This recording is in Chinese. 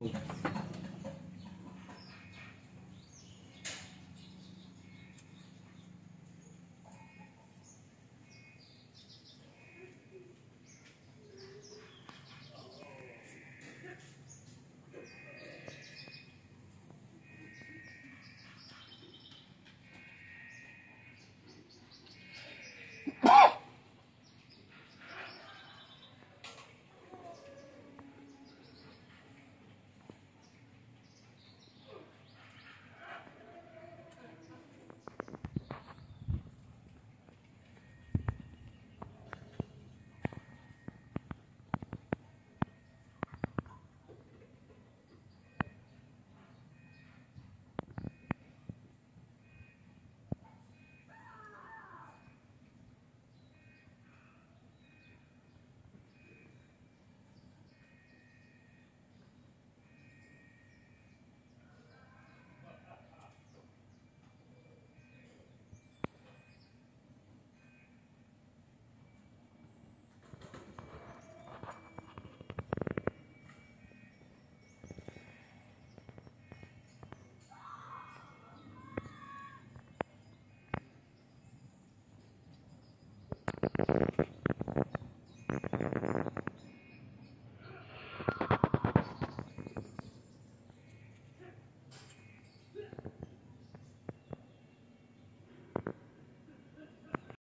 嗯